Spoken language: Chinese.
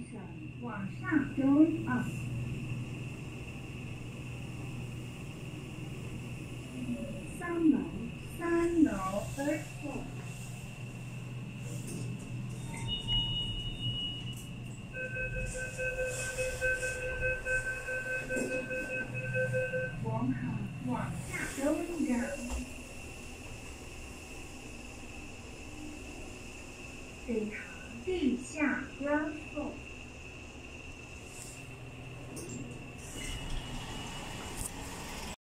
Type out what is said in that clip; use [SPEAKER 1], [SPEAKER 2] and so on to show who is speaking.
[SPEAKER 1] 省往上 join up。三楼，三楼 third floor。往好，往下 going down。地下 ground。